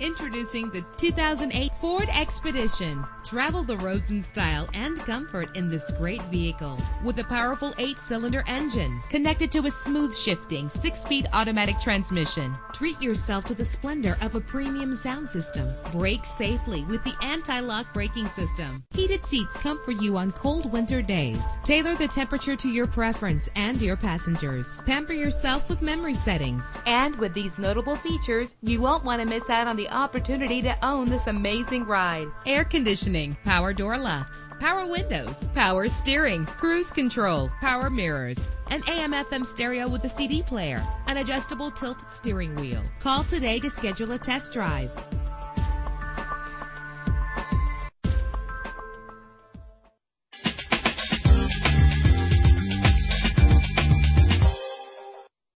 Introducing the 2008 Ford Expedition. Travel the roads in style and comfort in this great vehicle. With a powerful eight cylinder engine connected to a smooth shifting six speed automatic transmission. Treat yourself to the splendor of a premium sound system. Brake safely with the anti lock braking system. Heated seats comfort you on cold winter days. Tailor the temperature to your preference and your passengers. Pamper yourself with memory settings. And with these notable features, you won't want to miss out on the opportunity to own this amazing ride. Air conditioning, power door locks, power windows, power steering, cruise control, power mirrors, an AM FM stereo with a CD player, an adjustable tilt steering wheel. Call today to schedule a test drive.